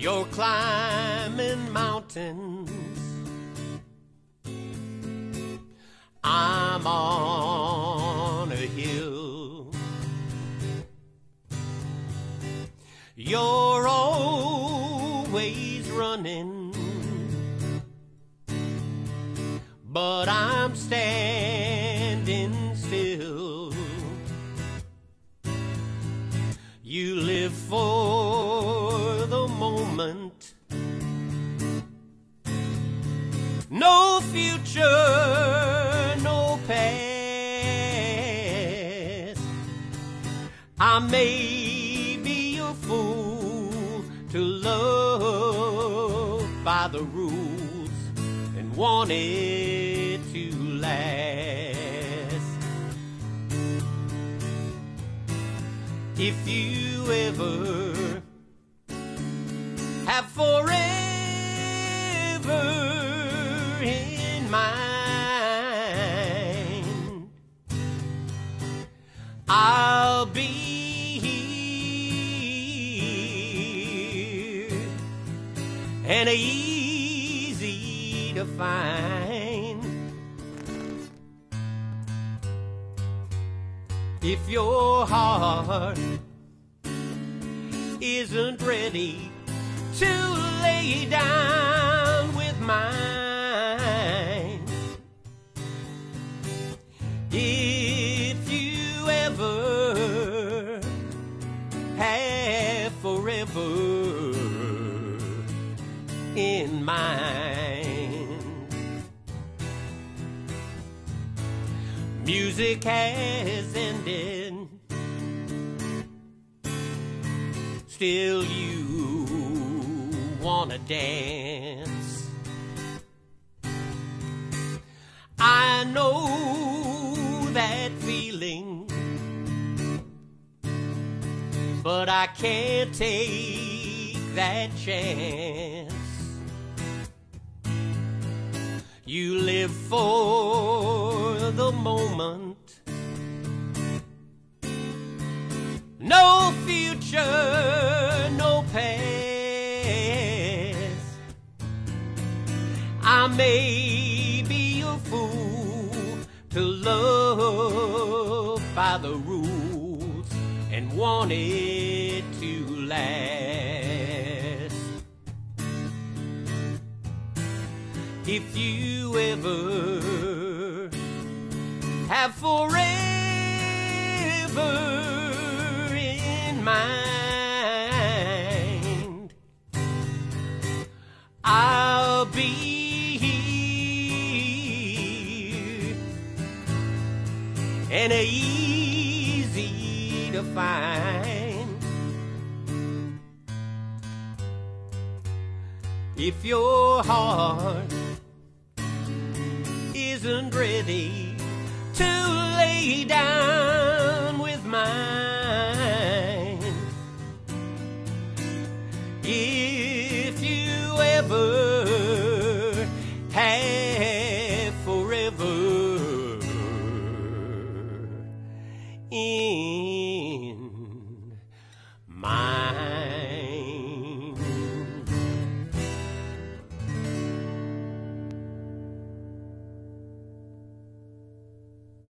You're climbing mountains. I'm on a hill. You're always running, but I'm standing future, no past. I may be a fool to love by the rules and want it to last. If you ever have forever mind, I'll be here and easy to find. If your heart isn't ready to lay down if you ever have forever in mind. Music has ended. Still, you wanna dance. Feeling, but I can't take that chance. You live for the moment. No future, no past. I may be a fool to love by the rules and want it to last. If you ever have forever in mind, I'll be and easy to find. If your heart isn't ready to lay down in